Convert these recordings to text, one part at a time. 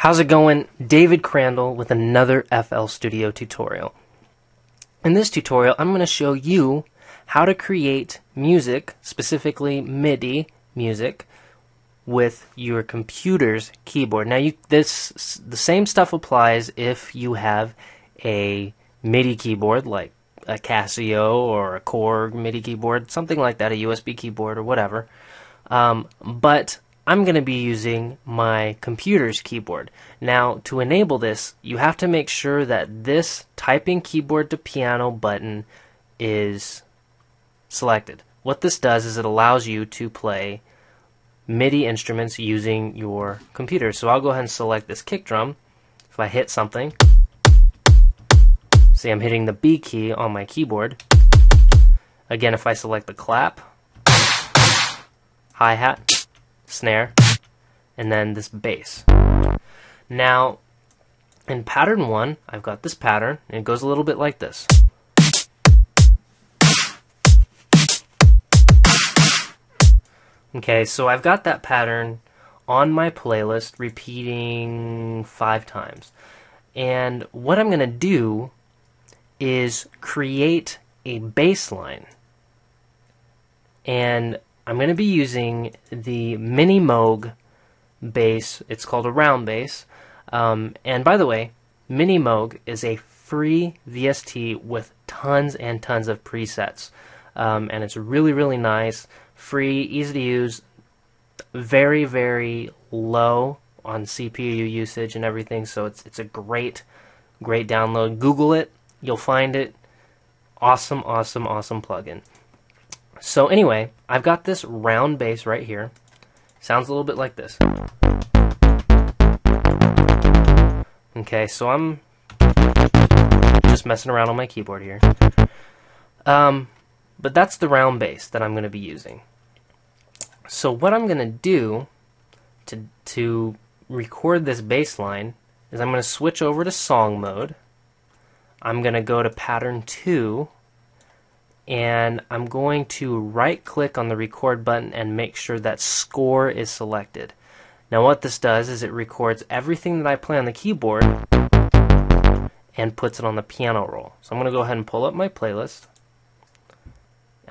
How's it going? David Crandall with another FL Studio tutorial. In this tutorial, I'm going to show you how to create music, specifically MIDI music, with your computer's keyboard. Now, you, this the same stuff applies if you have a MIDI keyboard like a Casio or a Korg MIDI keyboard, something like that, a USB keyboard or whatever. Um, but I'm going to be using my computer's keyboard. Now, to enable this, you have to make sure that this typing keyboard to piano button is selected. What this does is it allows you to play MIDI instruments using your computer. So I'll go ahead and select this kick drum. If I hit something, see I'm hitting the B key on my keyboard. Again, if I select the clap, hi-hat, snare, and then this bass. Now, in pattern one, I've got this pattern, and it goes a little bit like this. Okay, so I've got that pattern on my playlist repeating five times. And what I'm going to do is create a bass line. And I'm going to be using the Mini Moog bass. It's called a round bass. Um, and by the way, Mini Moog is a free VST with tons and tons of presets. Um, and it's really, really nice, free, easy to use, very, very low on CPU usage and everything. So it's it's a great, great download. Google it, you'll find it. Awesome, awesome, awesome plugin. So anyway, I've got this round bass right here. Sounds a little bit like this. Okay, so I'm just messing around on my keyboard here. Um, but that's the round bass that I'm going to be using. So what I'm going to do to, to record this bass line is I'm going to switch over to song mode. I'm going to go to pattern 2 and I'm going to right click on the record button and make sure that score is selected. Now what this does is it records everything that I play on the keyboard and puts it on the piano roll. So I'm going to go ahead and pull up my playlist.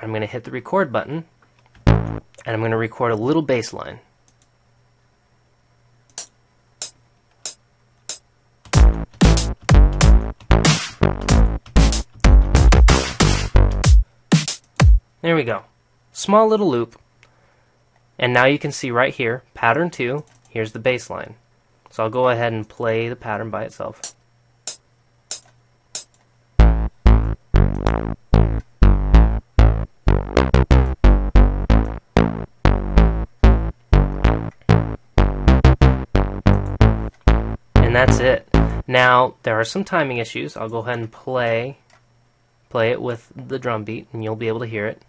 I'm going to hit the record button and I'm going to record a little bass line. There we go. Small little loop. And now you can see right here, pattern 2, here's the bassline. So I'll go ahead and play the pattern by itself. And that's it. Now, there are some timing issues. I'll go ahead and play play it with the drum beat and you'll be able to hear it.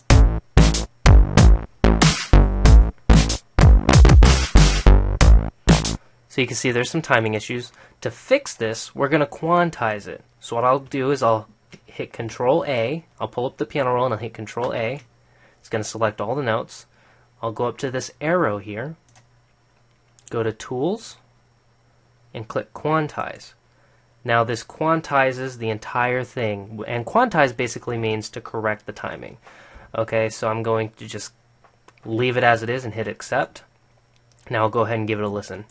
So you can see there's some timing issues. To fix this, we're going to quantize it. So what I'll do is I'll hit Control A. I'll pull up the piano roll and I'll hit Control A. It's going to select all the notes. I'll go up to this arrow here, go to Tools, and click Quantize. Now this quantizes the entire thing, and quantize basically means to correct the timing. Okay, so I'm going to just leave it as it is and hit Accept. Now I'll go ahead and give it a listen.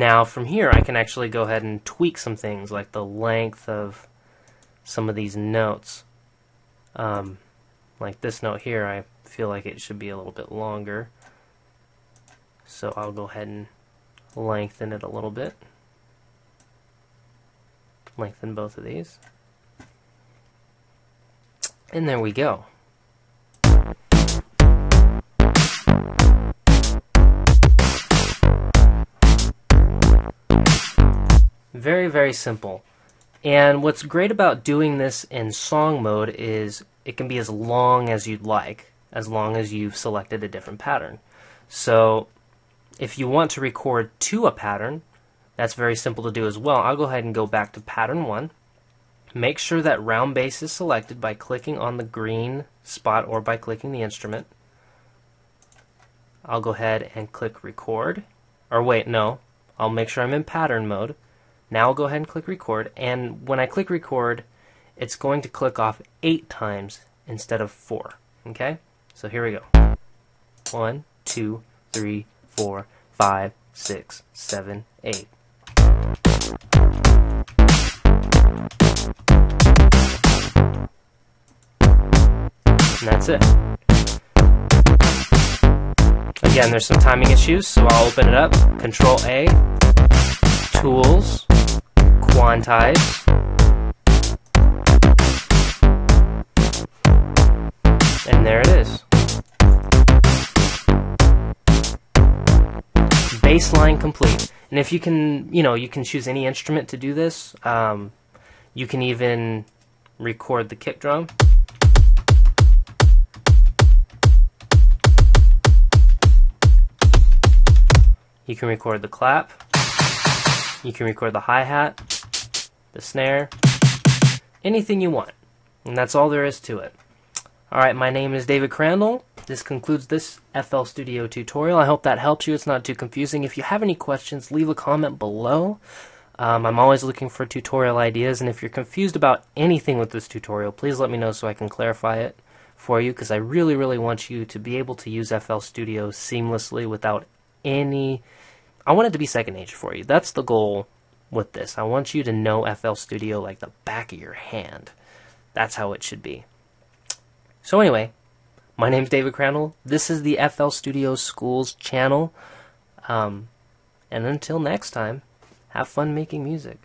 Now from here I can actually go ahead and tweak some things like the length of some of these notes. Um, like this note here I feel like it should be a little bit longer. So I'll go ahead and lengthen it a little bit. Lengthen both of these. And there we go. Very, very simple. And what's great about doing this in song mode is it can be as long as you'd like, as long as you've selected a different pattern. So if you want to record to a pattern, That's very simple to do as well. I'll go ahead and go back to pattern 1. Make sure that round bass is selected by clicking on the green spot or by clicking the instrument. I'll go ahead and click record. Or wait, no. I'll make sure I'm in pattern mode. Now I'll go ahead and click record. And when I click record, it's going to click off eight times instead of four. Okay? So here we go. One, two, three, four, five, six, seven, eight. And that's it. Again, there's some timing issues, so I'll open it up. Control A, Tools, Quantize, and there it is. Bassline complete. And if you can, you know, you can choose any instrument to do this. Um, you can even record the kick drum. You can record the clap. You can record the hi-hat, the snare, anything you want. And that's all there is to it. Alright, my name is David Crandall. This concludes this FL Studio tutorial. I hope that helps you. It's not too confusing. If you have any questions, leave a comment below. Um, I'm always looking for tutorial ideas, and if you're confused about anything with this tutorial, please let me know so I can clarify it for you, because I really, really want you to be able to use FL Studio seamlessly without any I want it to be second nature for you. That's the goal with this. I want you to know FL Studio like the back of your hand. That's how it should be. So anyway, my name's David Crandall. This is the FL Studio Schools channel. Um, and until next time, have fun making music.